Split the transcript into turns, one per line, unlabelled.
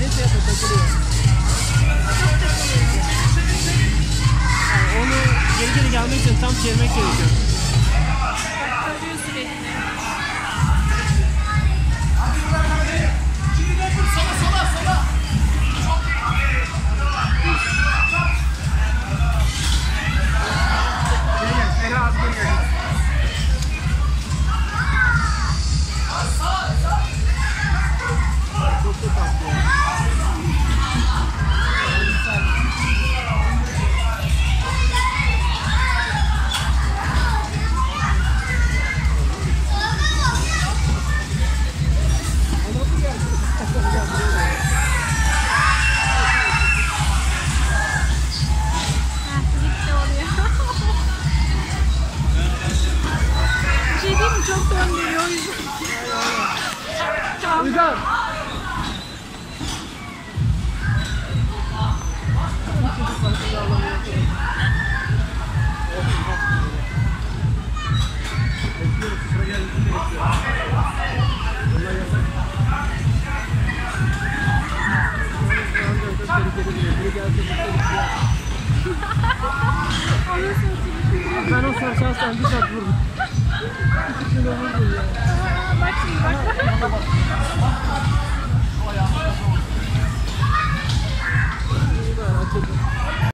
gelirse yapıyor takılıyor. Yani onu geri geri gelmek için tam çevirmek gerekiyor. Çok da tatlı
사람들이 여기서
의상
Thank you.
Ben o şahsen bir kat vurdum. İkisini de vurdum ya.
Bak şimdi bak.